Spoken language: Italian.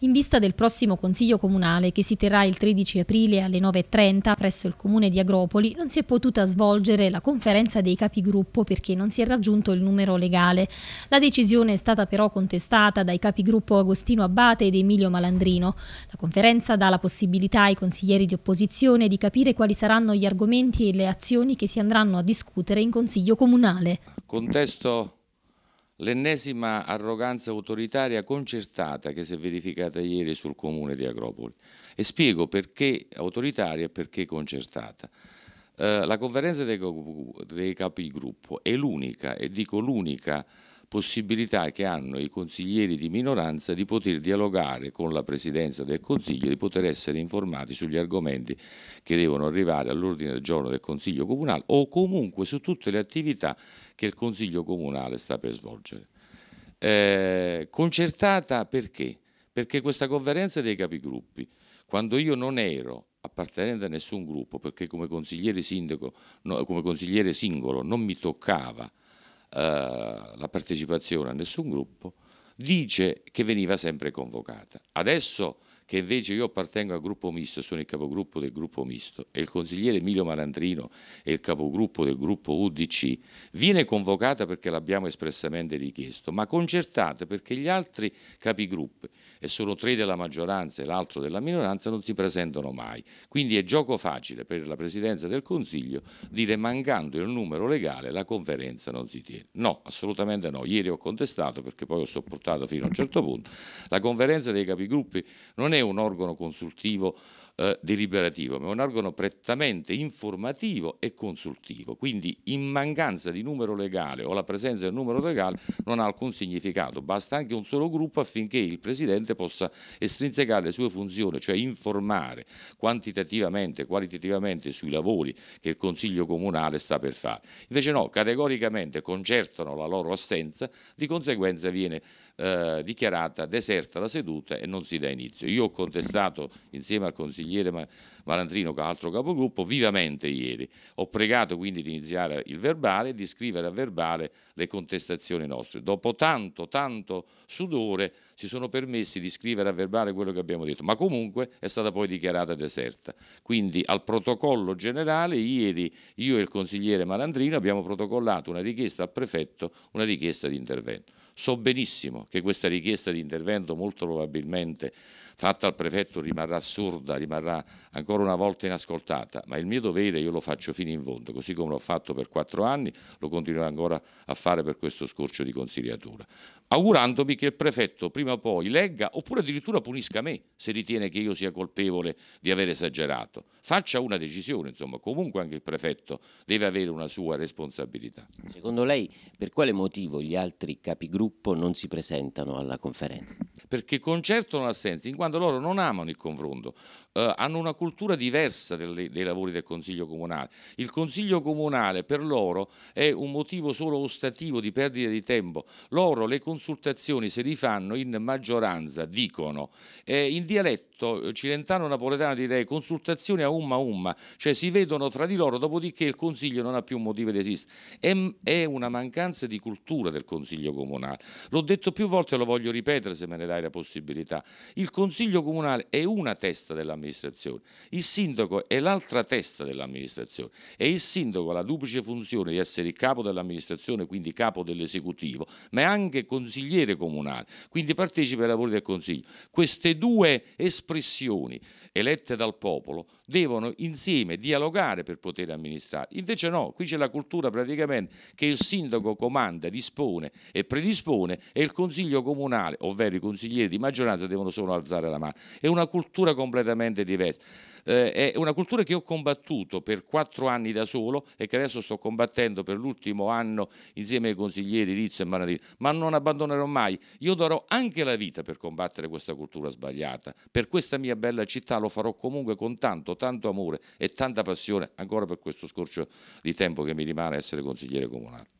In vista del prossimo Consiglio Comunale, che si terrà il 13 aprile alle 9.30 presso il Comune di Agropoli, non si è potuta svolgere la conferenza dei capigruppo perché non si è raggiunto il numero legale. La decisione è stata però contestata dai capigruppo Agostino Abbate ed Emilio Malandrino. La conferenza dà la possibilità ai consiglieri di opposizione di capire quali saranno gli argomenti e le azioni che si andranno a discutere in Consiglio Comunale. Contesto l'ennesima arroganza autoritaria concertata che si è verificata ieri sul comune di Agropoli e spiego perché autoritaria e perché concertata. Eh, la conferenza dei, dei capigruppo è l'unica, e dico l'unica, possibilità che hanno i consiglieri di minoranza di poter dialogare con la Presidenza del Consiglio, di poter essere informati sugli argomenti che devono arrivare all'ordine del giorno del Consiglio Comunale o comunque su tutte le attività che il Consiglio Comunale sta per svolgere. Eh, concertata perché? Perché questa conferenza dei capigruppi, quando io non ero appartenente a nessun gruppo, perché come consigliere, sindaco, no, come consigliere singolo non mi toccava la partecipazione a nessun gruppo, dice che veniva sempre convocata. Adesso che invece io appartengo al gruppo misto, sono il capogruppo del gruppo misto e il consigliere Emilio Malandrino è il capogruppo del gruppo UDC, viene convocata perché l'abbiamo espressamente richiesto, ma concertata perché gli altri capigruppi, e sono tre della maggioranza e l'altro della minoranza, non si presentano mai. Quindi è gioco facile per la Presidenza del Consiglio dire mancando il numero legale la conferenza non si tiene. No, assolutamente no. Ieri ho contestato perché poi ho sopportato fino a un certo punto. La conferenza dei capigruppi non è è un organo consultivo eh, deliberativo, ma è un organo prettamente informativo e consultivo. Quindi in mancanza di numero legale o la presenza del numero legale non ha alcun significato, basta anche un solo gruppo affinché il Presidente possa estrinsecare le sue funzioni, cioè informare quantitativamente, qualitativamente sui lavori che il Consiglio Comunale sta per fare. Invece no, categoricamente concertano la loro assenza, di conseguenza viene eh, dichiarata deserta la seduta e non si dà inizio. Io ho contestato insieme al consigliere Malandrino, altro capogruppo, vivamente ieri. Ho pregato quindi di iniziare il verbale e di scrivere a verbale le contestazioni nostre. Dopo tanto, tanto sudore si sono permessi di scrivere a verbale quello che abbiamo detto, ma comunque è stata poi dichiarata deserta. Quindi al protocollo generale ieri io e il consigliere Malandrino abbiamo protocollato una richiesta al prefetto, una richiesta di intervento. So benissimo che questa richiesta di intervento molto probabilmente fatta al prefetto rimarrà sorda, rimarrà ancora una volta inascoltata, ma il mio dovere io lo faccio fino in fondo, così come l'ho fatto per quattro anni, lo continuerò ancora a fare per questo scorcio di consigliatura, augurandomi che il prefetto prima o poi legga oppure addirittura punisca me se ritiene che io sia colpevole di aver esagerato. Faccia una decisione, insomma, comunque anche il prefetto deve avere una sua responsabilità. Secondo lei per quale motivo gli altri capigruppo non si presentano alla conferenza? Perché concertano l'assenza, in quando loro non amano il confronto, eh, hanno una cultura diversa delle, dei lavori del Consiglio Comunale. Il Consiglio Comunale per loro è un motivo solo ostativo di perdita di tempo. Loro le consultazioni se li fanno in maggioranza, dicono, eh, in dialetto eh, cilentano-napoletano direi consultazioni a umma umma, cioè si vedono fra di loro, dopodiché il Consiglio non ha più un motivo di esistere. È, è una mancanza di cultura del Consiglio Comunale. L'ho detto più volte e lo voglio ripetere se me ne dai la possibilità. Il Consiglio Comunale è una testa dell'amministrazione. Il sindaco è l'altra testa dell'amministrazione e il sindaco ha la duplice funzione di essere il capo dell'amministrazione, quindi capo dell'esecutivo, ma è anche consigliere comunale, quindi partecipa ai lavori del consiglio. Queste due espressioni elette dal popolo devono insieme dialogare per poter amministrare. Invece no, qui c'è la cultura praticamente che il sindaco comanda, dispone e predispone e il consiglio comunale, ovvero i consiglieri di maggioranza devono solo alzare la mano. È una cultura completamente diversa. Eh, è una cultura che ho combattuto per quattro anni da solo e che adesso sto combattendo per l'ultimo anno insieme ai consiglieri Rizzo e Manadino, ma non abbandonerò mai. Io darò anche la vita per combattere questa cultura sbagliata. Per questa mia bella città lo farò comunque con tanto, tanto amore e tanta passione ancora per questo scorcio di tempo che mi rimane essere consigliere comunale.